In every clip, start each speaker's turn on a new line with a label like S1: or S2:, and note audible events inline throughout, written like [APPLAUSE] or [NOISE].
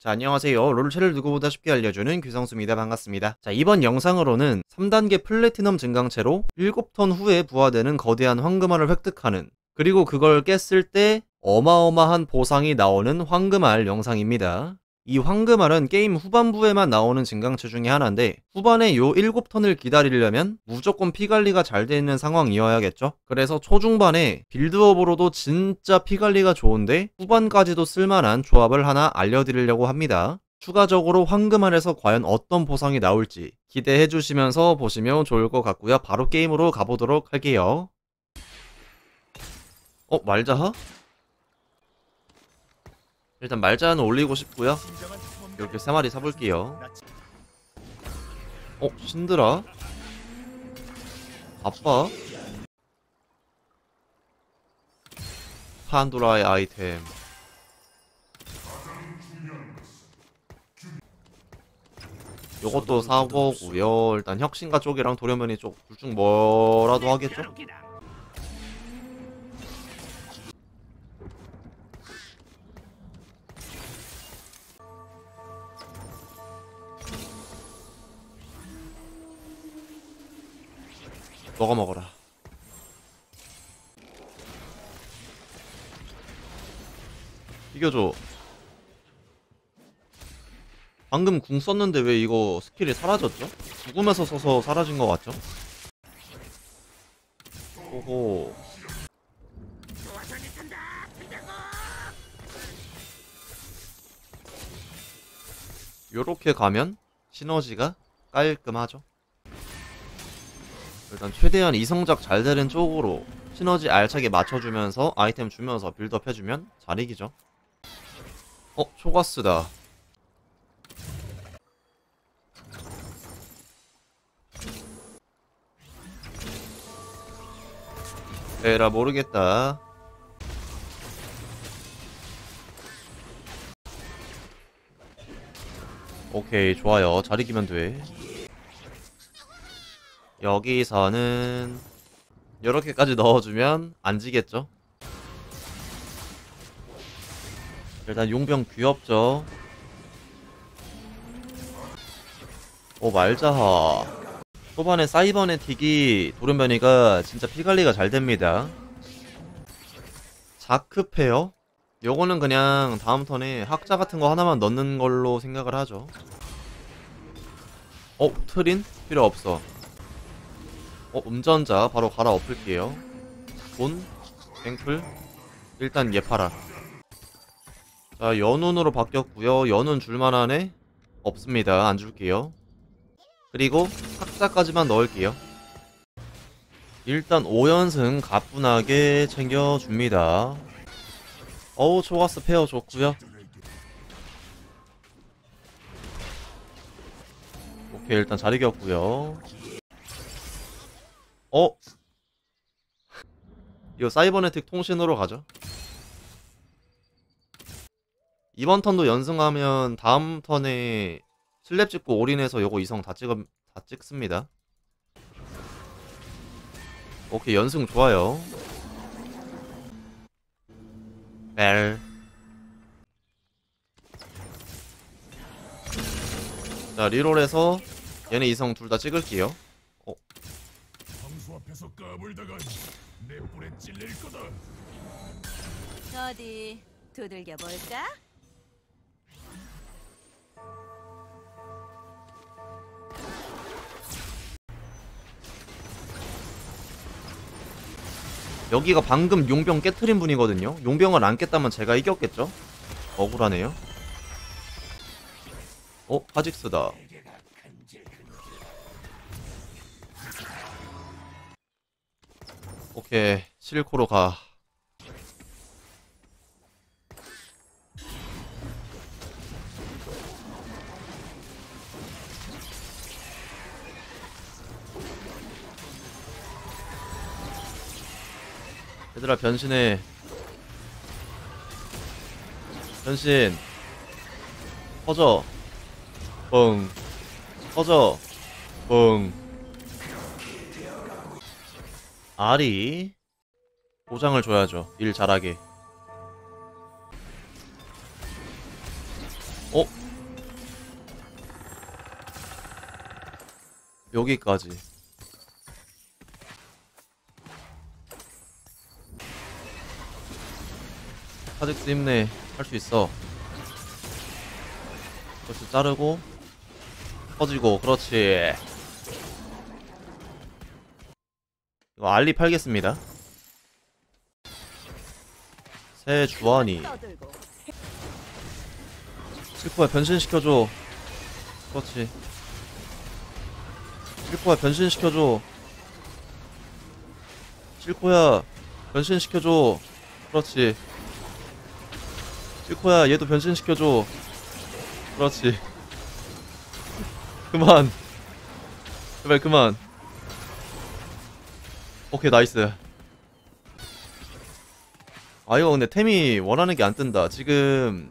S1: 자, 안녕하세요. 롤체를 누구보다 쉽게 알려주는 규성수입니다. 반갑습니다. 자, 이번 영상으로는 3단계 플래티넘 증강체로 7턴 후에 부화되는 거대한 황금알을 획득하는 그리고 그걸 깼을 때 어마어마한 보상이 나오는 황금알 영상입니다. 이 황금알은 게임 후반부에만 나오는 증강체 중에 하나인데 후반에 요 7턴을 기다리려면 무조건 피관리가 잘 돼 있는 상황이어야겠죠? 그래서 초중반에 빌드업으로도 진짜 피관리가 좋은데 후반까지도 쓸만한 조합을 하나 알려드리려고 합니다. 추가적으로 황금알에서 과연 어떤 보상이 나올지 기대해 주시면서 보시면 좋을 것 같고요. 바로 게임으로 가보도록 할게요. 어? 말자하? 일단 말자는 올리고 싶고요. 이렇게 세 마리 사볼게요. 어? 신드라? 아빠? 판도라의 아이템 요것도 사보고요 일단 혁신가 쪽이랑 도려면이 쪽둘중 뭐라도 하겠죠? 먹어 먹어라. 이겨줘. 방금 궁 썼는데 왜 이거 스킬이 사라졌죠? 죽으면서 써서 사라진 것 같죠? 오호. 요렇게 가면 시너지가 깔끔하죠. 일단 최대한 이성작 잘 되는 쪽으로 시너지 알차게 맞춰주면서 아이템 주면서 빌드업 해주면 잘 이기죠. 어? 초가스다. 에라 모르겠다. 오케이 좋아요. 잘 이기면 돼 여기서는 이렇게까지 넣어주면 안 지겠죠? 일단 용병 귀엽죠? 오 말자하 초반에 사이버네틱이 도련변이가 진짜 피관리가 잘 됩니다 자크페어? 요거는 그냥 다음 턴에 학자 같은 거 하나만 넣는 걸로 생각을 하죠 어? 트린? 필요 없어 어, 운전자 바로 갈아엎을게요. 돈, 뱅플, 일단 얘 팔아. 자, 연운으로 바뀌었고요. 연운 줄만하네? 없습니다. 안 줄게요. 그리고 학자까지만 넣을게요. 일단 5연승 가뿐하게 챙겨줍니다. 어우, 초가스 페어 좋고요 오케이, 일단 잘 이겼고요 어? 이거 사이버네틱 통신으로 가죠. 이번 턴도 연승하면 다음 턴에 슬랩 찍고 올인해서 요거 이성 다 찍음 다 찍습니다. 오케이 연승 좋아요. 벨. 자 리롤해서 얘네 이성 둘 다 찍을게요. 앞에서 까불다가 내 뿔에 찔릴 거다.
S2: 어디 두들겨 볼까?
S1: 여기가 방금 용병 깨트린 분이거든요. 용병을 안 깼다면 제가 이겼겠죠? 억울하네요. 어? 파직스다. 오케이. 실코로 가. 얘들아 변신해. 변신. 퍼져. 뻥 퍼져. 뻥 알이 보장을 줘야죠 일 잘하게 어? 여기까지. 카직스 힘내. 할 수 있어. 그렇지, 자르고. 퍼지고, 그렇지. 이거 알리 팔겠습니다. 새 주환이. 실코야 변신시켜줘. 그렇지. 실코야 변신시켜줘. 실코야 변신시켜줘. 그렇지. 실코야 얘도 변신시켜줘. 그렇지. [LAUGHS] 그만. 제발 그만. 오케이 nice. 아 이거 근데 템이 원하는 게 안 뜬다. 지금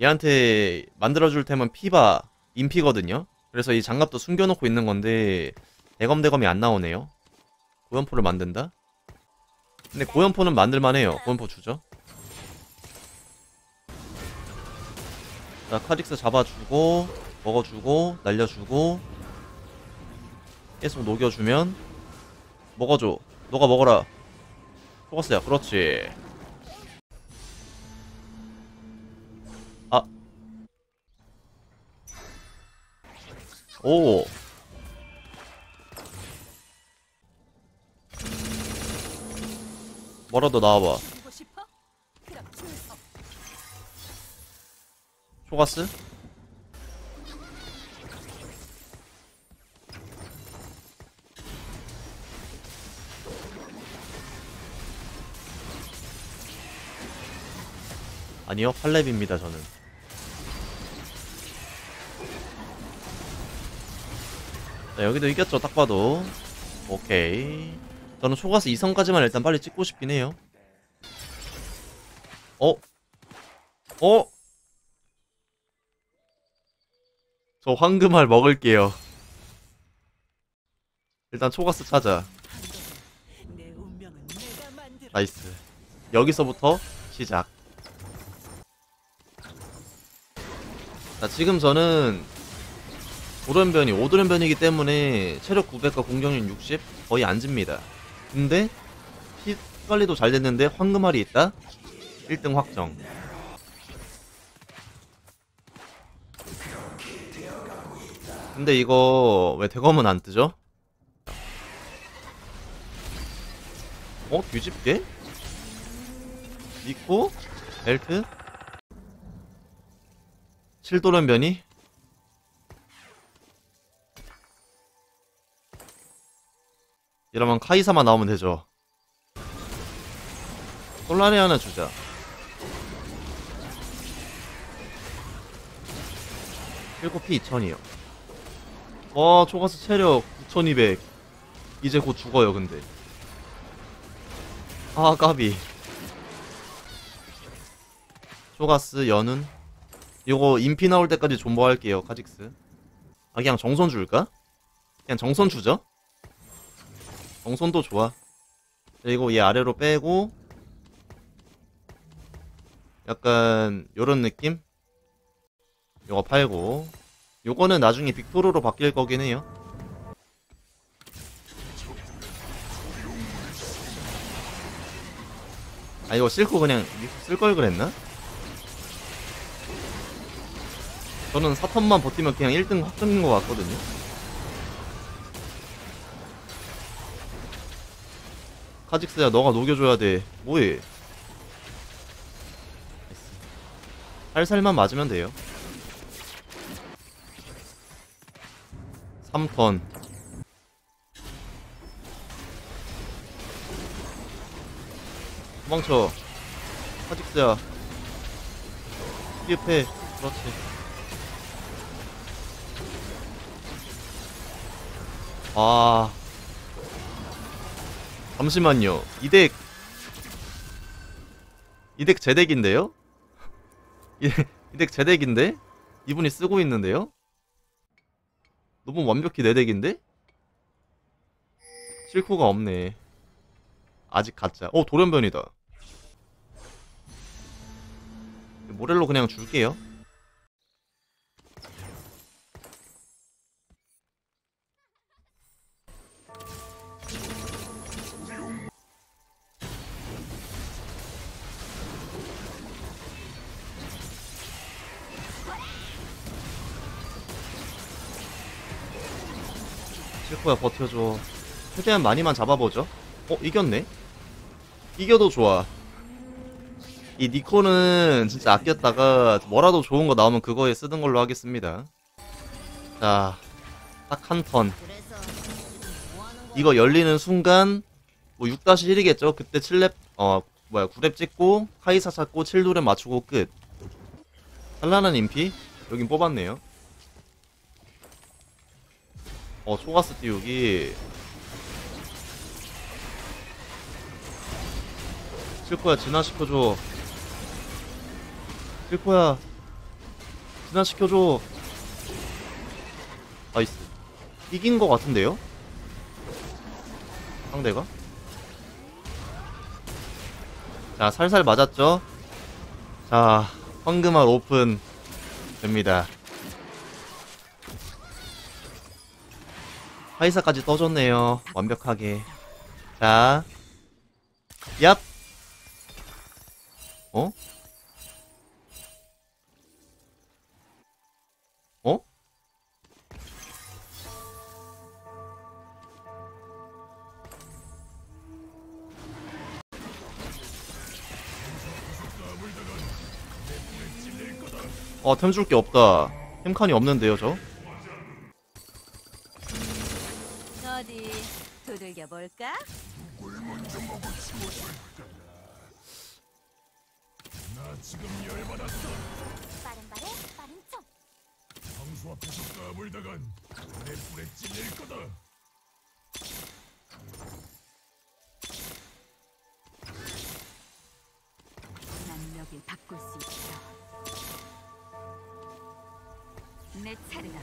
S1: 얘한테 만들어줄 템은 피바, 인피거든요? 그래서 이 장갑도 숨겨놓고 있는 건데, 대검대검이 안 나오네요. 고연포를 만든다? 근데 고연포는 만들만해요. 고연포 주죠. 자, 카직스 잡아주고, 먹어주고, 날려주고, 계속 녹여주면, 먹어줘. 너가 먹어라. 포커스야, 그렇지. 오. 뭐라도 나와봐. 초가스? 아니요, 8렙입니다, 저는. 자, 여기도 이겼죠, 딱 봐도. 오케이. 저는 초가스 2성까지만 일단 빨리 찍고 싶긴 해요. 어? 어? 저 황금알 먹을게요. 일단 초가스 찾아. nice. 여기서부터 시작. 자, 지금 저는 오른변이 오드른변이기 때문에 체력 900과 공격력 60 거의 안 집니다. 근데 피 관리도 잘 됐는데 황금알이 있다? 1등 확정. 근데 이거 왜 대검은 안 뜨죠? 어? 뒤집게? 니코? 벨트? 7도련 변이? 이러면 카이사만 나오면 되죠. 솔라리 하나 주자. 일곱 피 2000이요. 와 초가스 체력 9200 이제 곧 죽어요 근데. 아 까비. 쇼가스 연운 이거 인피 나올 때까지 존버할게요 카직스 아 그냥 정손 줄까? 그냥 정손 주죠 정손도 좋아 그리고 얘 아래로 빼고 약간 요런 느낌? 요거 팔고 요거는 나중에 빅토르로 바뀔 거긴 해요 아 이거 실코 그냥 쓸 걸 그랬나? 저는 4턴만 버티면 그냥 1등 확정인 것 같거든요. 카직스야 너가 녹여줘야 돼. 뭐해? 살살만 맞으면 돼요. 3턴. 도망쳐. 카직스야. 피흡해. 그렇지. 아. 잠시만요. 이 덱. 이 덱 제 덱인데요? 이덱 제 덱인데? 이분이 쓰고 있는데요? 너무 완벽히 내 덱인데? 실코가 없네. 아직 가짜. 어, 돌연변이다. 모렐로 그냥 줄게요. 실코야 버텨줘. 최대한 많이만 잡아보죠. 어 이겼네? 이겨도 좋아. 이 니코는 진짜 아꼈다가 뭐라도 좋은 거 나오면 그거에 쓰는 걸로 하겠습니다. 자 딱 한 턴. 이거 열리는 순간 뭐 6-1이겠죠? 그때 7렙 어 뭐야 9렙 찍고 카이사 찾고 7렙 맞추고 끝. 찬란한 인피? 여긴 뽑았네요 어 초가스 띄우기 실코야 진화시켜줘 실코야 진화시켜줘 nice 이긴 거 같은데요? 상대가? 자 살살 맞았죠? 자 황금알 오픈 됩니다 하이사까지 떠줬네요 완벽하게 자 얍! 어? 어? 어, 템줄 게 없다. 템칸이 없는데요, 저?
S2: 바꿀 수 있어. 내 차례다.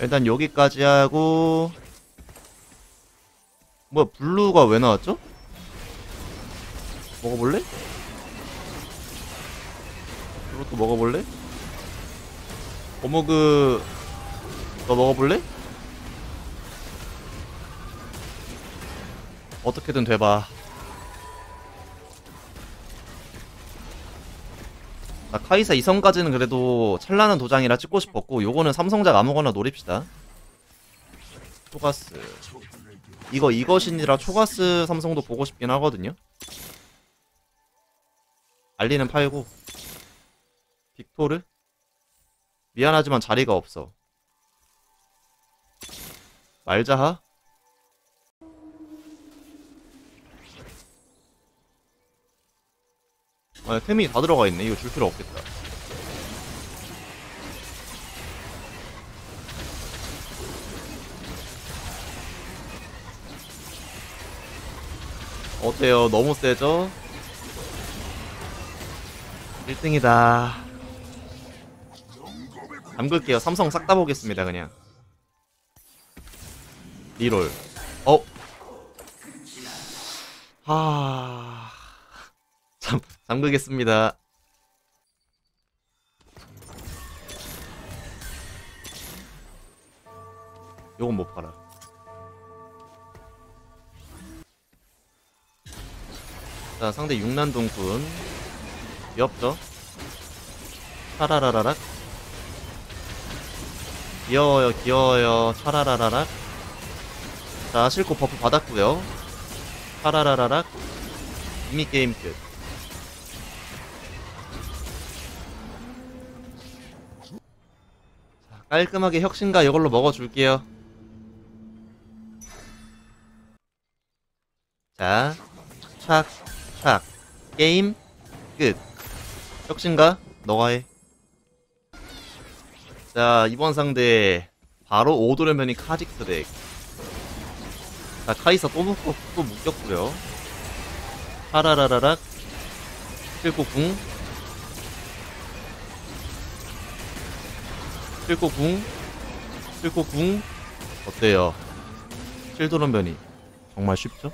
S1: 일단 여기까지 하고 뭐야 블루가 왜 나왔죠? 먹어볼래? 이것도 먹어볼래? 어머그 너 먹어볼래? 어떻게든 돼봐 나 카이사 2성까지는 그래도 찬란한 도장이라 찍고 싶었고 요거는 삼성작 아무거나 노립시다. 초가스. 이거 이것이니라 초가스 삼성도 보고 싶긴 하거든요. 알리는 팔고. 빅토르? 미안하지만 자리가 없어. 말자하 아 템이 다 들어가 있네 이거 줄 필요 없겠다 어때요? 너무 세죠? 1등이다. 잠글게요. 삼성 싹 다 보겠습니다, 그냥. 리롤. 어? 하... 잠, 잠그겠습니다. 요건 못 팔아. 자, 상대 육난동군. 귀엽죠? 차라라라락. 귀여워요, 귀여워요. 차라라라락. 자, 실코 buff 받았고요 차라라라락. 이미 게임 끝. 깔끔하게 혁신가 이걸로 먹어줄게요. 자, 착, 착. 게임 끝. 혁신가? 너가 해. 자, 이번 상대 바로 오도레면이 카직스 덱. 자, 카이사 또 묶고 또 묶였고요. 하라라라락. 실코 궁. 실코 궁. 실코 궁. 어때요? 실도런 변이 정말 쉽죠?